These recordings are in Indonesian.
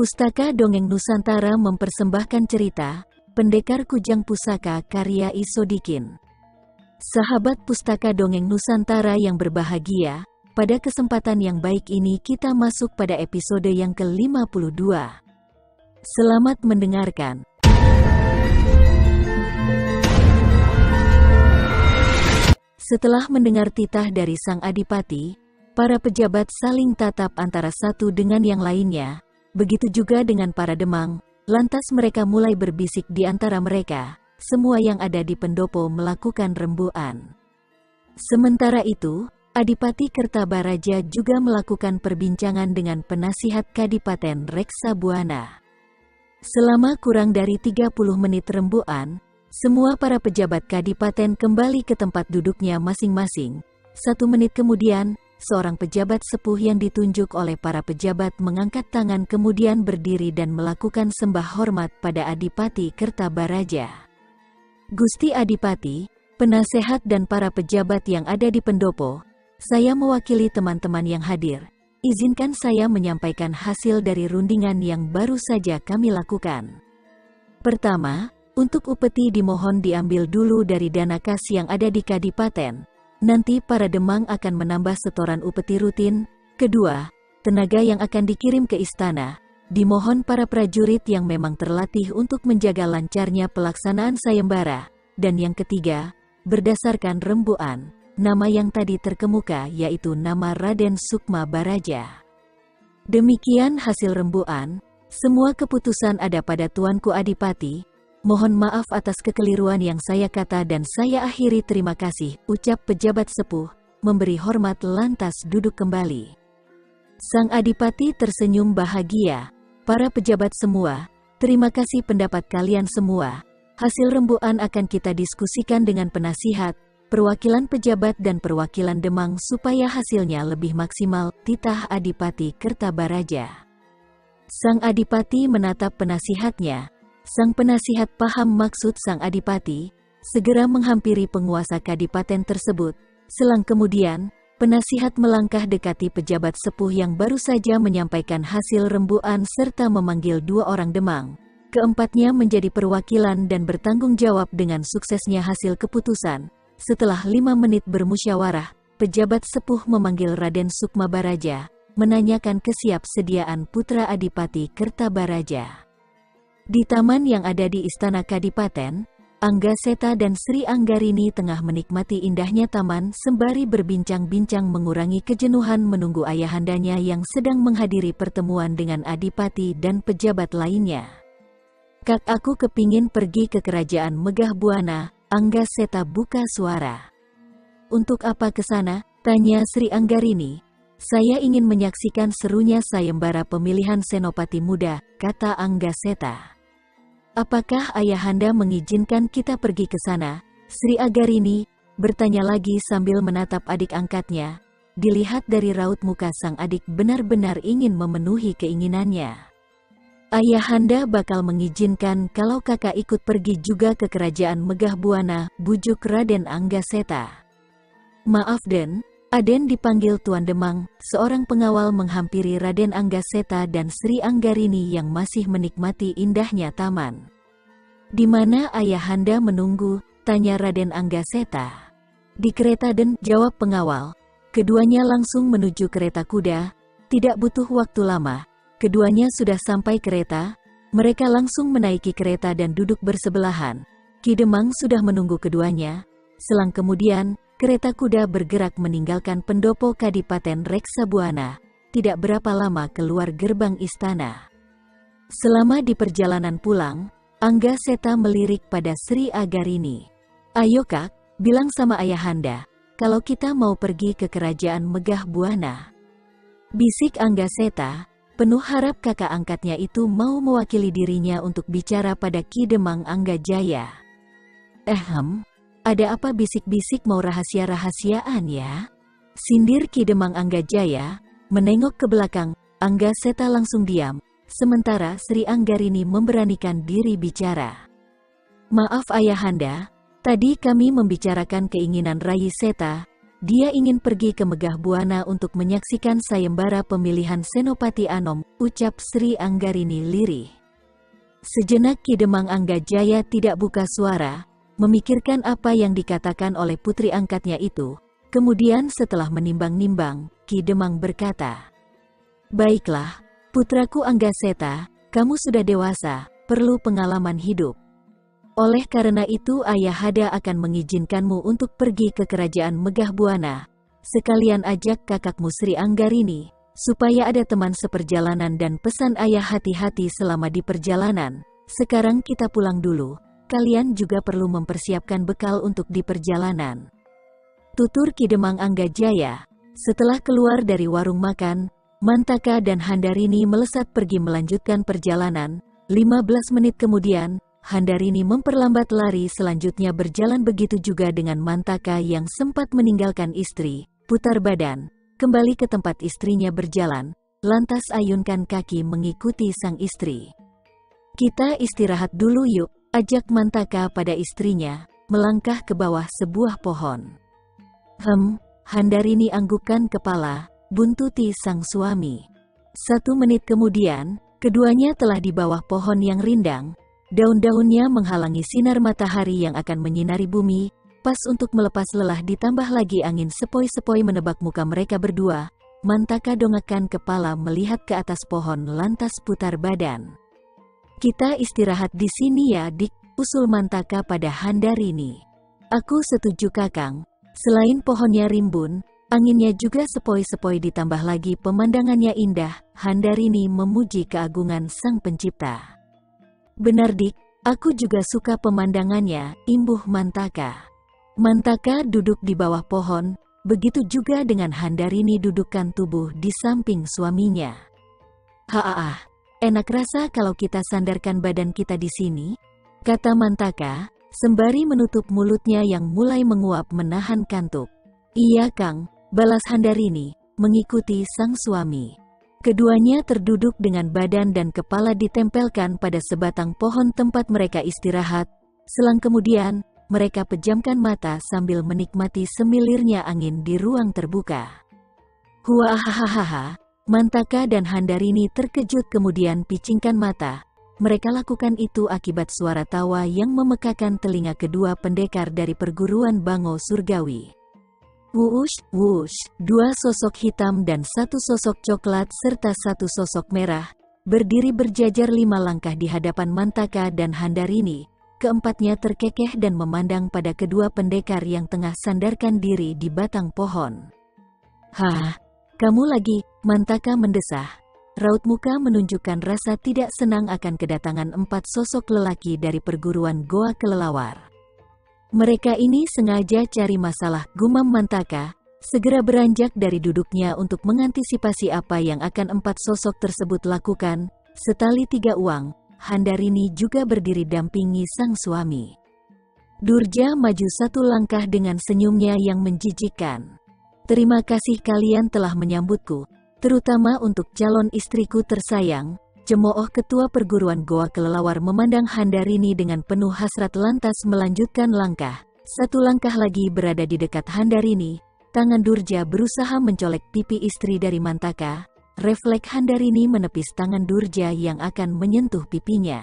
Pustaka Dongeng Nusantara mempersembahkan cerita Pendekar Kujang Pusaka karya Isodikin. Sahabat Pustaka Dongeng Nusantara yang berbahagia, pada kesempatan yang baik ini kita masuk pada episode yang ke-52. Selamat mendengarkan. Setelah mendengar titah dari Sang Adipati, para pejabat saling tatap antara satu dengan yang lainnya, begitu juga dengan para demang, lantas mereka mulai berbisik di antara mereka, semua yang ada di pendopo melakukan rembuan. Sementara itu, Adipati Kertabaraja juga melakukan perbincangan dengan penasihat Kadipaten Reksa Buana. Selama kurang dari 30 menit rembuan, semua para pejabat kadipaten kembali ke tempat duduknya masing-masing. Satu menit kemudian, seorang pejabat sepuh yang ditunjuk oleh para pejabat mengangkat tangan kemudian berdiri dan melakukan sembah hormat pada Adipati Kertabaraja. Gusti Adipati, penasehat dan para pejabat yang ada di pendopo, saya mewakili teman-teman yang hadir. Izinkan saya menyampaikan hasil dari rundingan yang baru saja kami lakukan. Pertama, untuk upeti dimohon diambil dulu dari dana kas yang ada di kadipaten. Nanti para demang akan menambah setoran upeti rutin. Kedua, tenaga yang akan dikirim ke istana. Dimohon para prajurit yang memang terlatih untuk menjaga lancarnya pelaksanaan sayembara. Dan yang ketiga, berdasarkan rembuan, nama yang tadi terkemuka yaitu nama Raden Sukma Baraja. Demikian hasil rembuan, semua keputusan ada pada Tuanku Adipati, Mohon maaf atas kekeliruan yang saya kata dan saya akhiri terima kasih, ucap pejabat sepuh, memberi hormat lantas duduk kembali. Sang Adipati tersenyum bahagia, para pejabat semua, terima kasih pendapat kalian semua, hasil rembuan akan kita diskusikan dengan penasihat, perwakilan pejabat dan perwakilan Demang supaya hasilnya lebih maksimal, titah Adipati Kertabaraja. Sang Adipati menatap penasihatnya, Sang penasihat paham maksud sang adipati, segera menghampiri penguasa kadipaten tersebut. Selang kemudian, penasihat melangkah dekati pejabat sepuh yang baru saja menyampaikan hasil rembuan serta memanggil dua orang demang. Keempatnya menjadi perwakilan dan bertanggung jawab dengan suksesnya hasil keputusan. Setelah lima menit bermusyawarah, pejabat sepuh memanggil Raden Sukma Baraja, menanyakan kesiap sediaan putra Adipati Kertabaraja. Di taman yang ada di Istana Kadipaten, Angga Seta dan Sri Anggarini tengah menikmati indahnya taman sembari berbincang-bincang mengurangi kejenuhan menunggu ayahandanya yang sedang menghadiri pertemuan dengan adipati dan pejabat lainnya. Kak aku kepingin pergi ke kerajaan Megah Buana, Angga Seta buka suara. Untuk apa ke sana? Tanya Sri Anggarini. Saya ingin menyaksikan serunya sayembara pemilihan Senopati Muda, kata Angga Seta. Apakah ayahanda mengizinkan kita pergi ke sana? Sri Agarini bertanya lagi sambil menatap adik angkatnya. Dilihat dari raut muka sang adik benar-benar ingin memenuhi keinginannya. Ayahanda bakal mengizinkan kalau kakak ikut pergi juga ke kerajaan Megah Buana, bujuk Raden Anggaseta. Maaf Den, Aden dipanggil Tuan Demang, seorang pengawal menghampiri Raden Anggaseta dan Sri Anggarini yang masih menikmati indahnya taman. Di mana ayahanda menunggu? Tanya Raden Anggaseta. Di kereta dan jawab pengawal. Keduanya langsung menuju kereta kuda. Tidak butuh waktu lama. Keduanya sudah sampai kereta. Mereka langsung menaiki kereta dan duduk bersebelahan. Ki Demang sudah menunggu keduanya. Selang kemudian, kereta kuda bergerak meninggalkan pendopo Kadipaten Reksabuana, tidak berapa lama keluar gerbang istana. Selama di perjalanan pulang, Angga Seta melirik pada Sri Agarini. Ayo kak, bilang sama ayahanda, kalau kita mau pergi ke kerajaan Megah Buana. Bisik Angga Seta, penuh harap kakak angkatnya itu mau mewakili dirinya untuk bicara pada Ki Demang Angga Jaya. Ehem, ada apa bisik-bisik mau rahasia-rahasiaan ya? Sindir Ki Demang Angga Jaya, menengok ke belakang, Angga Seta langsung diam, sementara Sri Anggarini memberanikan diri bicara. Maaf ayahanda, tadi kami membicarakan keinginan Rai Seta, dia ingin pergi ke Megah Buana untuk menyaksikan sayembara pemilihan Senopati Anom, ucap Sri Anggarini lirih. Sejenak Ki Demang Angga Jaya tidak buka suara, memikirkan apa yang dikatakan oleh putri angkatnya itu. Kemudian setelah menimbang-nimbang, Ki Demang berkata, Baiklah, putraku Angga Seta, kamu sudah dewasa, perlu pengalaman hidup. Oleh karena itu Ayah Hada akan mengizinkanmu untuk pergi ke kerajaan Megah Buana. Sekalian ajak kakakmu Sri Anggarini, supaya ada teman seperjalanan dan pesan ayah hati-hati selama di perjalanan. Sekarang kita pulang dulu, kalian juga perlu mempersiapkan bekal untuk di perjalanan. Tutur Kidemang Angga Jaya, setelah keluar dari warung makan, Mantaka dan Handarini melesat pergi melanjutkan perjalanan. 15 menit kemudian, Handarini memperlambat lari selanjutnya berjalan begitu juga dengan Mantaka yang sempat meninggalkan istri, putar badan, kembali ke tempat istrinya berjalan, lantas ayunkan kaki mengikuti sang istri. Kita istirahat dulu yuk, ajak Mantaka pada istrinya, melangkah ke bawah sebuah pohon. Hem, Handarini anggukkan kepala, buntuti sang suami. Satu menit kemudian, keduanya telah di bawah pohon yang rindang, Daun-daunnya menghalangi sinar matahari yang akan menyinari bumi, pas untuk melepas lelah ditambah lagi angin sepoi-sepoi menebak muka mereka berdua. Mantaka dongakkan kepala melihat ke atas pohon lantas putar badan. Kita istirahat di sini ya dik, usul Mantaka pada Handarini. Aku setuju kakang, selain pohonnya rimbun, anginnya juga sepoi-sepoi ditambah lagi pemandangannya indah, Handarini memuji keagungan sang pencipta. Benar dik, aku juga suka pemandangannya, imbuh Mantaka. Mantaka duduk di bawah pohon, begitu juga dengan Handarini dudukkan tubuh di samping suaminya. Haa, enak rasa kalau kita sandarkan badan kita di sini, kata Mantaka, sembari menutup mulutnya yang mulai menguap menahan kantuk. Iya Kang, balas Handarini, mengikuti sang suami. Keduanya terduduk dengan badan dan kepala ditempelkan pada sebatang pohon tempat mereka istirahat. Selang kemudian, mereka pejamkan mata sambil menikmati semilirnya angin di ruang terbuka. Huahahaha, Mantaka dan Handarini terkejut kemudian picingkan mata. Mereka lakukan itu akibat suara tawa yang memekakan telinga kedua pendekar dari perguruan Bango Surgawi. Wuush, wuush, dua sosok hitam dan satu sosok coklat serta satu sosok merah, berdiri berjajar lima langkah di hadapan Mantaka dan Handarini. Keempatnya terkekeh dan memandang pada kedua pendekar yang tengah sandarkan diri di batang pohon. Hah, kamu lagi, Mantaka mendesah. Raut muka menunjukkan rasa tidak senang akan kedatangan empat sosok lelaki dari perguruan Goa Kelelawar. Mereka ini sengaja cari masalah, gumam Mantaka, segera beranjak dari duduknya untuk mengantisipasi apa yang akan empat sosok tersebut lakukan. Setali tiga uang, Handarini juga berdiri dampingi sang suami. Durja maju satu langkah dengan senyumnya yang menjijikkan. Terima kasih kalian telah menyambutku, terutama untuk calon istriku tersayang, Cemooh ketua perguruan Goa Kelelawar memandang Handarini dengan penuh hasrat lantas melanjutkan langkah. Satu langkah lagi berada di dekat Handarini, tangan Durja berusaha mencolek pipi istri dari Mantaka. Refleks Handarini menepis tangan Durja yang akan menyentuh pipinya.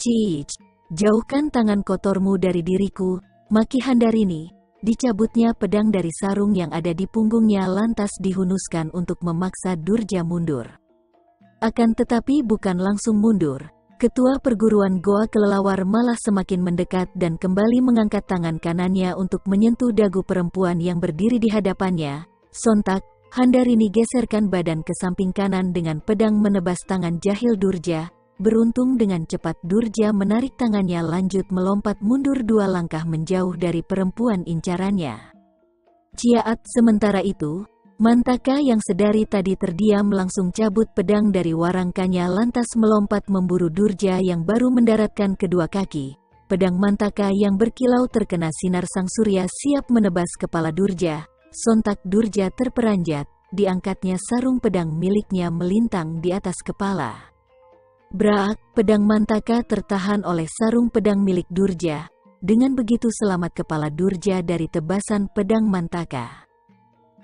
Cic, jauhkan tangan kotormu dari diriku, maki Handarini. Dicabutnya pedang dari sarung yang ada di punggungnya lantas dihunuskan untuk memaksa Durja mundur. Akan tetapi bukan langsung mundur. Ketua perguruan Goa Kelelawar malah semakin mendekat dan kembali mengangkat tangan kanannya untuk menyentuh dagu perempuan yang berdiri di hadapannya. Sontak, Handarini geserkan badan ke samping kanan dengan pedang menebas tangan Jahil Durja. Beruntung dengan cepat Durja menarik tangannya lanjut melompat mundur dua langkah menjauh dari perempuan incarannya. Ciaat sementara itu, Mantaka yang sedari tadi terdiam langsung cabut pedang dari warangkanya lantas melompat memburu Durja yang baru mendaratkan kedua kaki. Pedang Mantaka yang berkilau terkena sinar sang surya siap menebas kepala Durja. Sontak Durja terperanjat, diangkatnya sarung pedang miliknya melintang di atas kepala. Brak, pedang Mantaka tertahan oleh sarung pedang milik Durja. dengan begitu selamat kepala Durja dari tebasan pedang Mantaka.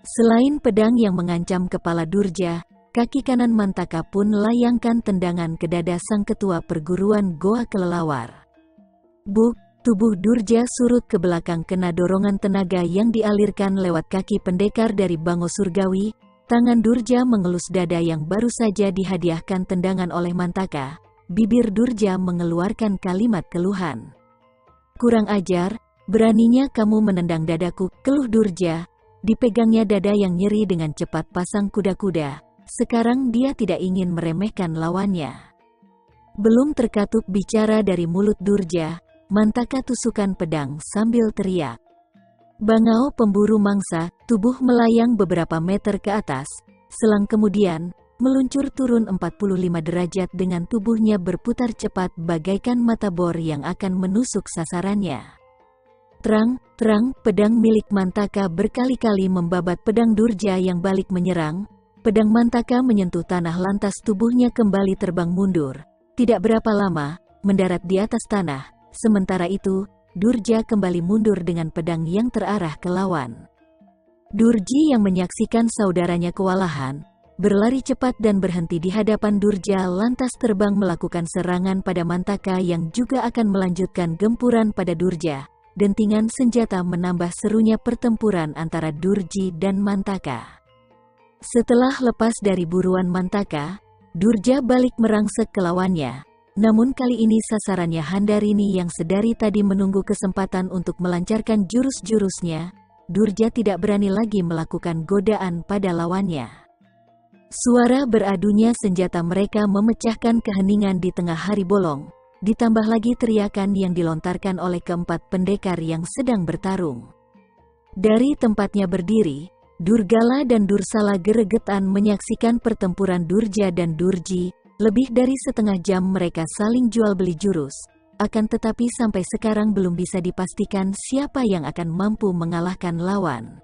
Selain pedang yang mengancam kepala Durja, kaki kanan Mantaka pun layangkan tendangan ke dada sang ketua perguruan Goa Kelelawar. Buk, tubuh Durja surut ke belakang kena dorongan tenaga yang dialirkan lewat kaki pendekar dari Bango Surgawi, tangan Durja mengelus dada yang baru saja dihadiahkan tendangan oleh Mantaka, bibir Durja mengeluarkan kalimat keluhan. Kurang ajar, beraninya kamu menendang dadaku, keluh Durja. Dipegangnya dada yang nyeri dengan cepat pasang kuda-kuda. Sekarang dia tidak ingin meremehkan lawannya. Belum terkatup bicara dari mulut Durja, Mantaka tusukan pedang sambil teriak. Bangau pemburu mangsa, tubuh melayang beberapa meter ke atas. Selang kemudian, meluncur turun 45 derajat dengan tubuhnya berputar cepat bagaikan mata bor yang akan menusuk sasarannya. Terang, terang, pedang milik Mantaka berkali-kali membabat pedang Durja yang balik menyerang. Pedang Mantaka menyentuh tanah lantas tubuhnya kembali terbang mundur. Tidak berapa lama, mendarat di atas tanah. Sementara itu, Durja kembali mundur dengan pedang yang terarah ke lawan. Durji yang menyaksikan saudaranya kewalahan, berlari cepat dan berhenti di hadapan Durja lantas terbang melakukan serangan pada Mantaka yang juga akan melanjutkan gempuran pada Durja. Dentingan senjata menambah serunya pertempuran antara Durji dan Mantaka. Setelah lepas dari buruan Mantaka, Durja balik merangsek ke lawannya. Namun kali ini sasarannya Handarini yang sedari tadi menunggu kesempatan untuk melancarkan jurus-jurusnya. Durja tidak berani lagi melakukan godaan pada lawannya. Suara beradunya senjata mereka memecahkan keheningan di tengah hari bolong, ditambah lagi teriakan yang dilontarkan oleh keempat pendekar yang sedang bertarung. Dari tempatnya berdiri, Durgala dan Dursala geregetan menyaksikan pertempuran Durja dan Durji, lebih dari setengah jam mereka saling jual beli jurus, akan tetapi sampai sekarang belum bisa dipastikan siapa yang akan mampu mengalahkan lawan.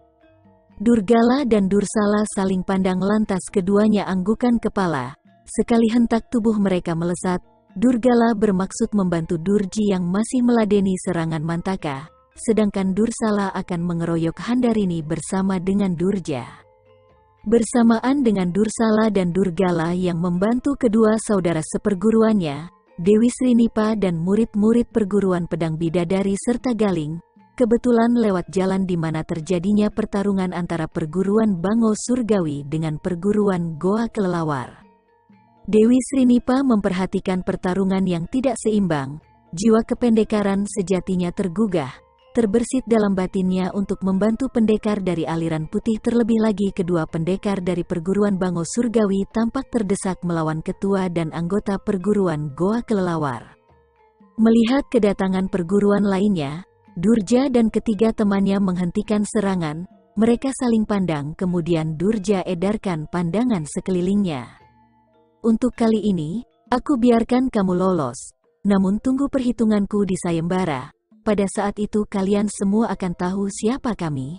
Durgala dan Dursala saling pandang lantas keduanya anggukan kepala. Sekali hentak tubuh mereka melesat, Durgala bermaksud membantu Durji yang masih meladeni serangan Mantaka, sedangkan Dursala akan mengeroyok Handarini bersama dengan Durja. Bersamaan dengan Dursala dan Durgala yang membantu kedua saudara seperguruannya, Dewi Srinipa dan murid-murid perguruan pedang bidadari serta Galing, kebetulan lewat jalan di mana terjadinya pertarungan antara perguruan Bango Surgawi dengan perguruan Goa Kelelawar. Dewi Srinipa memperhatikan pertarungan yang tidak seimbang, jiwa kependekaran sejatinya tergugah, terbersit dalam batinnya untuk membantu pendekar dari aliran putih terlebih lagi kedua pendekar dari perguruan Bango Surgawi tampak terdesak melawan ketua dan anggota perguruan Goa Kelelawar. Melihat kedatangan perguruan lainnya, Durja dan ketiga temannya menghentikan serangan, mereka saling pandang kemudian Durja edarkan pandangan sekelilingnya. Untuk kali ini, aku biarkan kamu lolos, namun tunggu perhitunganku di sayembara, pada saat itu kalian semua akan tahu siapa kami.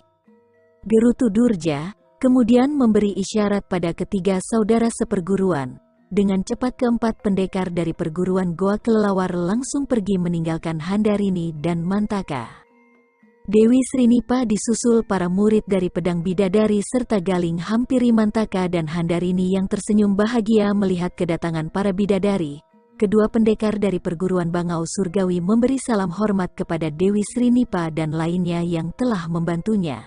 Gerutu Durja, kemudian memberi isyarat pada ketiga saudara seperguruan, dengan cepat keempat pendekar dari perguruan Goa Kelelawar langsung pergi meninggalkan Handarini dan Mantaka. Dewi Srinipa disusul para murid dari pedang bidadari serta galing hampiri Mantaka dan Handarini yang tersenyum bahagia melihat kedatangan para bidadari. Kedua pendekar dari perguruan Bangau Surgawi memberi salam hormat kepada Dewi Srinipa dan lainnya yang telah membantunya.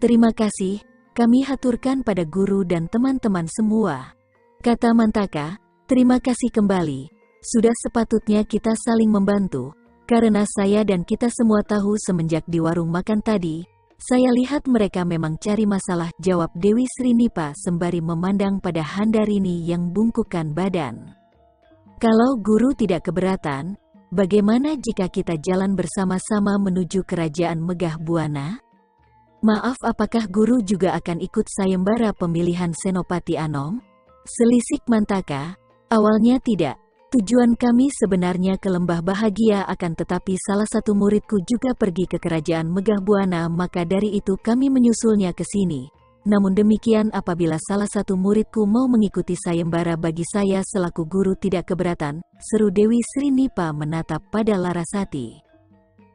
Terima kasih, kami haturkan pada guru dan teman-teman semua. Kata Mantaka, terima kasih kembali. Sudah sepatutnya kita saling membantu, karena saya dan kita semua tahu semenjak di warung makan tadi, saya lihat mereka memang cari masalah, jawab Dewi Srinipa sembari memandang pada Handarini yang bungkukan badan. Kalau guru tidak keberatan, bagaimana jika kita jalan bersama-sama menuju kerajaan Megah Buana? Maaf apakah guru juga akan ikut sayembara pemilihan Senopati Anom? Selisik Mantaka, awalnya tidak. Tujuan kami sebenarnya ke Lembah Bahagia akan tetapi salah satu muridku juga pergi ke kerajaan Megah Buana maka dari itu kami menyusulnya ke sini. Namun demikian apabila salah satu muridku mau mengikuti sayembara bagi saya selaku guru tidak keberatan, seru Dewi Sri Nipa menatap pada Larasati.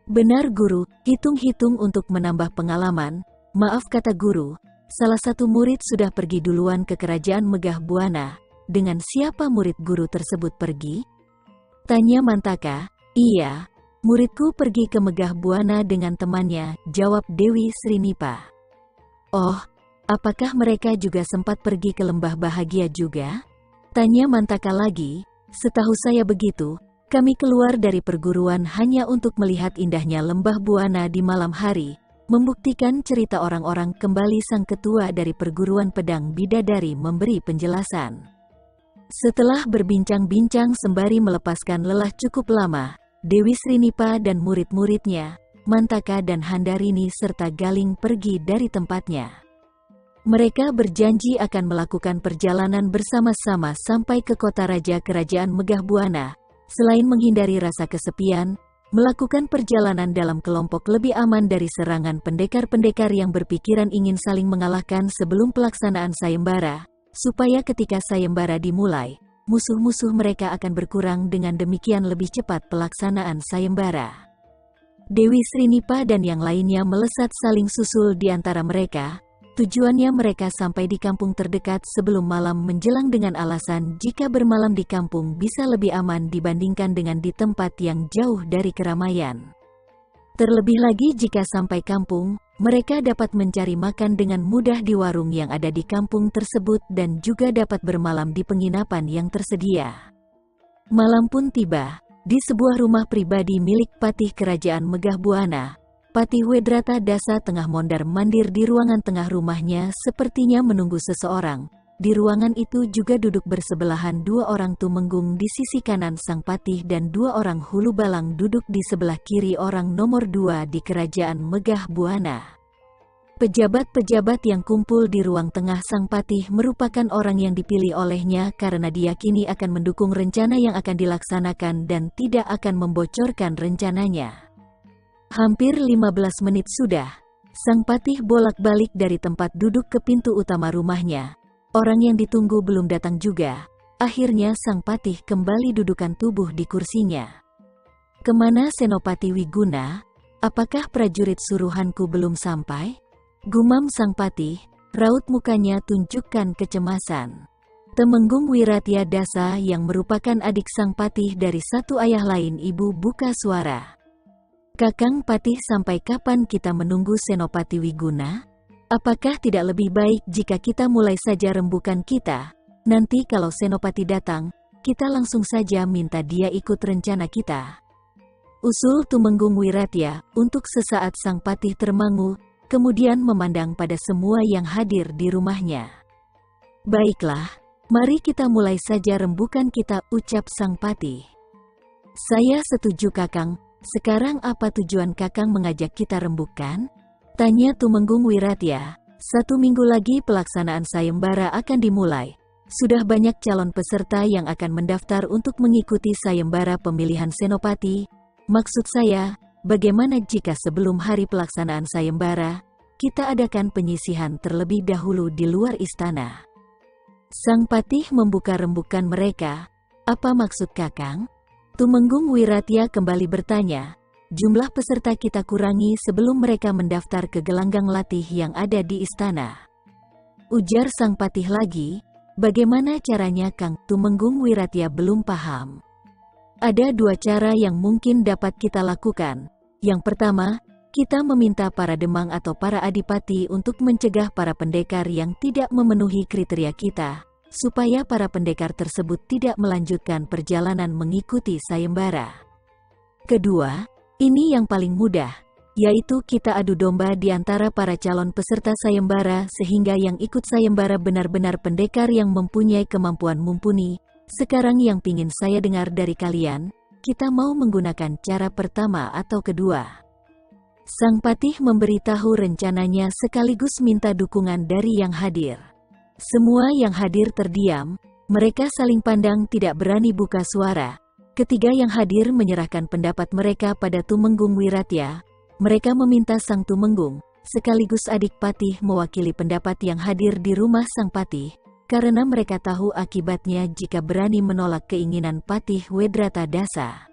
Benar guru, hitung-hitung untuk menambah pengalaman, maaf kata guru, salah satu murid sudah pergi duluan ke kerajaan Megah Buana, dengan siapa murid guru tersebut pergi? Tanya Mantaka, iya, muridku pergi ke Megah Buana dengan temannya, jawab Dewi Srinipa. Oh, apakah mereka juga sempat pergi ke lembah bahagia juga? Tanya Mantaka lagi, setahu saya begitu, kami keluar dari perguruan hanya untuk melihat indahnya lembah Buana di malam hari, membuktikan cerita orang-orang kembali sang ketua dari perguruan pedang bidadari memberi penjelasan. Setelah berbincang-bincang sembari melepaskan lelah cukup lama, Dewi Srinipa dan murid-muridnya, Mantaka dan Handarini serta Galing pergi dari tempatnya. Mereka berjanji akan melakukan perjalanan bersama-sama sampai ke kota raja kerajaan Megah Buana, Selain menghindari rasa kesepian, melakukan perjalanan dalam kelompok lebih aman dari serangan pendekar-pendekar yang berpikiran ingin saling mengalahkan sebelum pelaksanaan sayembara, supaya ketika sayembara dimulai, musuh-musuh mereka akan berkurang dengan demikian lebih cepat pelaksanaan sayembara. Dewi Srinipa dan yang lainnya melesat saling susul di antara mereka, Tujuannya mereka sampai di kampung terdekat sebelum malam menjelang dengan alasan jika bermalam di kampung bisa lebih aman dibandingkan dengan di tempat yang jauh dari keramaian. Terlebih lagi jika sampai kampung, mereka dapat mencari makan dengan mudah di warung yang ada di kampung tersebut dan juga dapat bermalam di penginapan yang tersedia. Malam pun tiba, di sebuah rumah pribadi milik patih kerajaan Megah Buana, Patih Wedrata Dasa tengah mondar-mandir di ruangan tengah rumahnya sepertinya menunggu seseorang. Di ruangan itu juga duduk bersebelahan dua orang tumenggung di sisi kanan sang patih dan dua orang hulu balang duduk di sebelah kiri orang nomor dua di kerajaan Megah Buana. Pejabat-pejabat yang kumpul di ruang tengah sang patih merupakan orang yang dipilih olehnya karena diyakini akan mendukung rencana yang akan dilaksanakan dan tidak akan membocorkan rencananya. Hampir 15 menit sudah, sang patih bolak-balik dari tempat duduk ke pintu utama rumahnya. Orang yang ditunggu belum datang juga. Akhirnya sang patih kembali dudukan tubuh di kursinya. Ke mana Senopati Wiguna? Apakah prajurit suruhanku belum sampai? Gumam sang patih, raut mukanya tunjukkan kecemasan. Temenggung Wiratya Dasa yang merupakan adik sang patih dari satu ayah lain ibu buka suara. Kakang Patih sampai kapan kita menunggu Senopati Wiguna? Apakah tidak lebih baik jika kita mulai saja rembukan kita? Nanti kalau Senopati datang, kita langsung saja minta dia ikut rencana kita. Usul Tumenggung Wiratya, untuk sesaat Sang Patih termangu, kemudian memandang pada semua yang hadir di rumahnya. Baiklah, mari kita mulai saja rembukan kita, ucap Sang Patih. Saya setuju Kakang, sekarang apa tujuan Kakang mengajak kita rembukan? Tanya Tumenggung Wiratya. Satu minggu lagi pelaksanaan sayembara akan dimulai. Sudah banyak calon peserta yang akan mendaftar untuk mengikuti sayembara pemilihan senopati. Maksud saya, bagaimana jika sebelum hari pelaksanaan sayembara, kita adakan penyisihan terlebih dahulu di luar istana? Sang Patih membuka rembukan mereka. Apa maksud Kakang? Tumenggung Wiratya kembali bertanya, jumlah peserta kita kurangi sebelum mereka mendaftar ke gelanggang latih yang ada di istana. Ujar Sang Patih lagi, bagaimana caranya Kang Tumenggung Wiratya belum paham. Ada dua cara yang mungkin dapat kita lakukan. Yang pertama, kita meminta para demang atau para adipati untuk mencegah para pendekar yang tidak memenuhi kriteria kita, supaya para pendekar tersebut tidak melanjutkan perjalanan mengikuti sayembara. Kedua, ini yang paling mudah, yaitu kita adu domba di antara para calon peserta sayembara sehingga yang ikut sayembara benar-benar pendekar yang mempunyai kemampuan mumpuni. Sekarang yang pingin saya dengar dari kalian, kita mau menggunakan cara pertama atau kedua. Sang Patih memberitahu rencananya sekaligus minta dukungan dari yang hadir. Semua yang hadir terdiam, mereka saling pandang tidak berani buka suara. Ketiga yang hadir menyerahkan pendapat mereka pada Tumenggung Wiratya. Mereka meminta Sang Tumenggung, sekaligus adik Patih mewakili pendapat yang hadir di rumah Sang Patih, karena mereka tahu akibatnya jika berani menolak keinginan Patih Wedrata Dasa.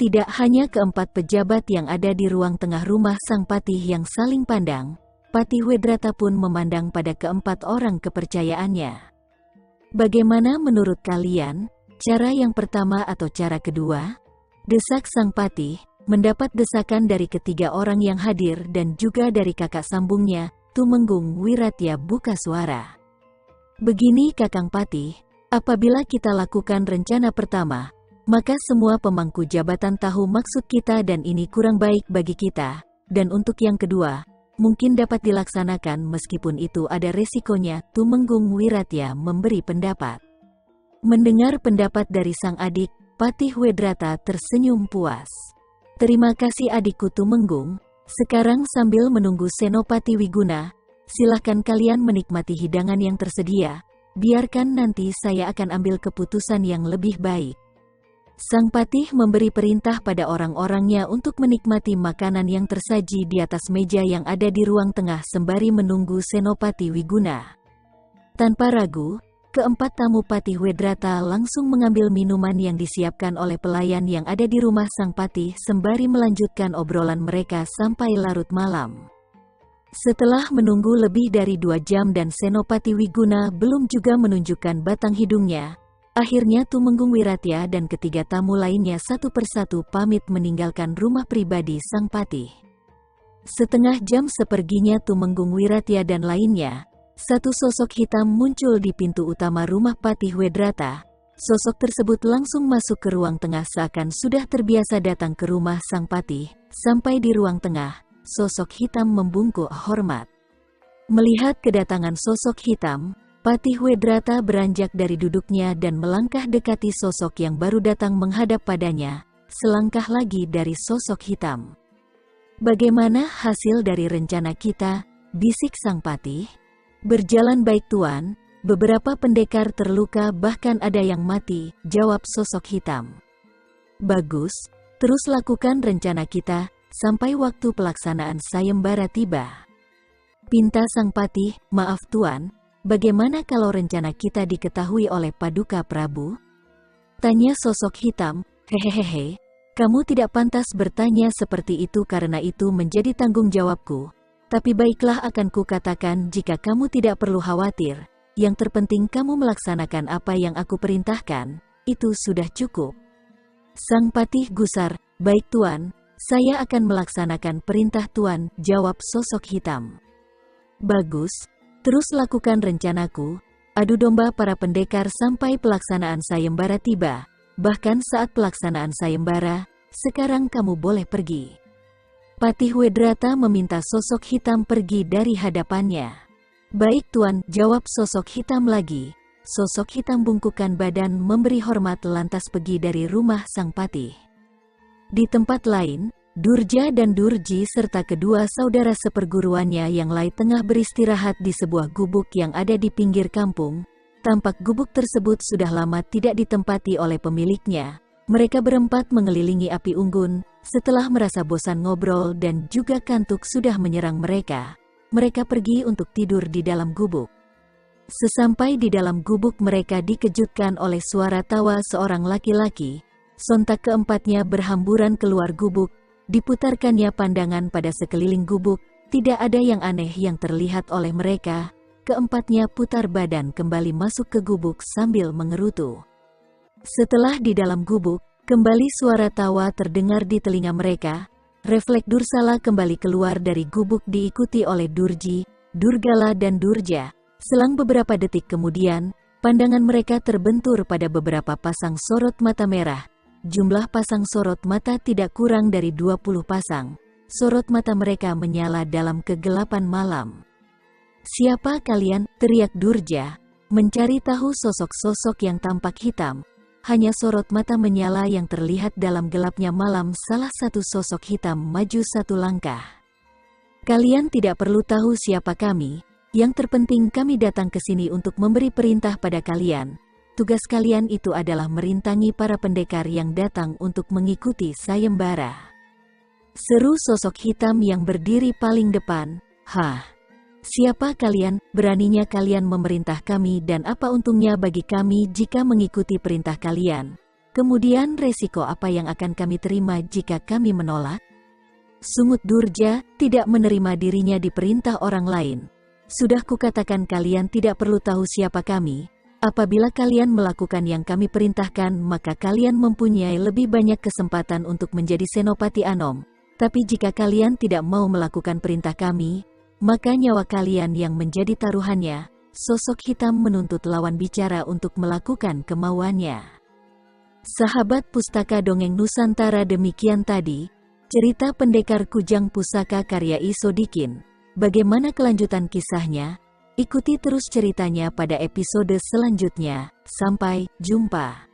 Tidak hanya keempat pejabat yang ada di ruang tengah rumah Sang Patih yang saling pandang, Patih Wedrata pun memandang pada keempat orang kepercayaannya. Bagaimana menurut kalian, cara yang pertama atau cara kedua? Desak Sang Patih, mendapat desakan dari ketiga orang yang hadir dan juga dari kakak sambungnya, Tumenggung Wiratya buka suara. Begini Kakang Patih, apabila kita lakukan rencana pertama, maka semua pemangku jabatan tahu maksud kita dan ini kurang baik bagi kita. Dan untuk yang kedua, mungkin dapat dilaksanakan meskipun itu ada resikonya, Tumenggung Wiratya memberi pendapat. Mendengar pendapat dari sang adik, Patih Wedrata tersenyum puas. Terima kasih adikku Tumenggung, sekarang sambil menunggu Senopati Wiguna, silahkan kalian menikmati hidangan yang tersedia, biarkan nanti saya akan ambil keputusan yang lebih baik. Sang Patih memberi perintah pada orang-orangnya untuk menikmati makanan yang tersaji di atas meja yang ada di ruang tengah sembari menunggu Senopati Wiguna. Tanpa ragu, keempat tamu Patih Wedrata langsung mengambil minuman yang disiapkan oleh pelayan yang ada di rumah Sang Patih sembari melanjutkan obrolan mereka sampai larut malam. Setelah menunggu lebih dari dua jam dan Senopati Wiguna belum juga menunjukkan batang hidungnya, Akhirnya Tumenggung Wiratya dan ketiga tamu lainnya satu persatu pamit meninggalkan rumah pribadi Sang Patih. Setengah jam seperginya Tumenggung Wiratya dan lainnya, satu sosok hitam muncul di pintu utama rumah Patih Wedrata. Sosok tersebut langsung masuk ke ruang tengah seakan sudah terbiasa datang ke rumah Sang Patih. Sampai di ruang tengah, sosok hitam membungkuk hormat. Melihat kedatangan sosok hitam, Patih Wedrata beranjak dari duduknya dan melangkah dekati sosok yang baru datang menghadap padanya, selangkah lagi dari sosok hitam. Bagaimana hasil dari rencana kita, bisik sang patih? Berjalan baik tuan, beberapa pendekar terluka bahkan ada yang mati, jawab sosok hitam. Bagus, terus lakukan rencana kita, sampai waktu pelaksanaan sayembara tiba. Pinta sang patih, maaf tuan, Bagaimana kalau rencana kita diketahui oleh Paduka Prabu? Tanya sosok hitam, hehehehe, kamu tidak pantas bertanya seperti itu karena itu menjadi tanggung jawabku. Tapi baiklah akan kukatakan jika kamu tidak perlu khawatir, yang terpenting kamu melaksanakan apa yang aku perintahkan, itu sudah cukup. Sang patih gusar, baik tuan, saya akan melaksanakan perintah tuan, jawab sosok hitam. Bagus, Terus lakukan rencanaku, adu domba para pendekar sampai pelaksanaan sayembara tiba. Bahkan saat pelaksanaan sayembara, sekarang kamu boleh pergi. Patih Wedrata meminta sosok hitam pergi dari hadapannya. Baik tuan, jawab sosok hitam lagi. Sosok hitam bungkukan badan memberi hormat lantas pergi dari rumah sang patih. Di tempat lain, Durja dan Durji serta kedua saudara seperguruannya yang lain tengah beristirahat di sebuah gubuk yang ada di pinggir kampung. Tampak gubuk tersebut sudah lama tidak ditempati oleh pemiliknya. Mereka berempat mengelilingi api unggun, setelah merasa bosan ngobrol dan juga kantuk sudah menyerang mereka. Mereka pergi untuk tidur di dalam gubuk. Sesampai di dalam gubuk mereka dikejutkan oleh suara tawa seorang laki-laki. Sontak keempatnya berhamburan keluar gubuk, Diputarkannya pandangan pada sekeliling gubuk, tidak ada yang aneh yang terlihat oleh mereka. Keempatnya putar badan kembali masuk ke gubuk sambil mengerutu. Setelah di dalam gubuk, kembali suara tawa terdengar di telinga mereka. Refleks Dursala kembali keluar dari gubuk diikuti oleh Durji, Durgala dan Durja. Selang beberapa detik kemudian, pandangan mereka terbentur pada beberapa pasang sorot mata merah jumlah pasang sorot mata tidak kurang dari 20 pasang. Sorot mata mereka menyala dalam kegelapan malam. Siapa kalian? teriak Durja, mencari tahu sosok-sosok yang tampak hitam. Hanya sorot mata menyala yang terlihat dalam gelapnya malam salah satu sosok hitam maju satu langkah. Kalian tidak perlu tahu siapa kami, yang terpenting kami datang ke sini untuk memberi perintah pada kalian, tugas kalian itu adalah merintangi para pendekar yang datang untuk mengikuti sayembara. Seru sosok hitam yang berdiri paling depan, Hah, siapa kalian, beraninya kalian memerintah kami dan apa untungnya bagi kami jika mengikuti perintah kalian? Kemudian resiko apa yang akan kami terima jika kami menolak? Sungut Durja tidak menerima dirinya diperintah orang lain. Sudah kukatakan kalian tidak perlu tahu siapa kami. Apabila kalian melakukan yang kami perintahkan, maka kalian mempunyai lebih banyak kesempatan untuk menjadi Senopati Anom. Tapi jika kalian tidak mau melakukan perintah kami, maka nyawa kalian yang menjadi taruhannya. Sosok hitam menuntut lawan bicara untuk melakukan kemauannya. Sahabat Pustaka Dongeng Nusantara demikian tadi, cerita pendekar Kujang Pusaka karya Isodikin. Bagaimana kelanjutan kisahnya? Ikuti terus ceritanya pada episode selanjutnya. Sampai jumpa.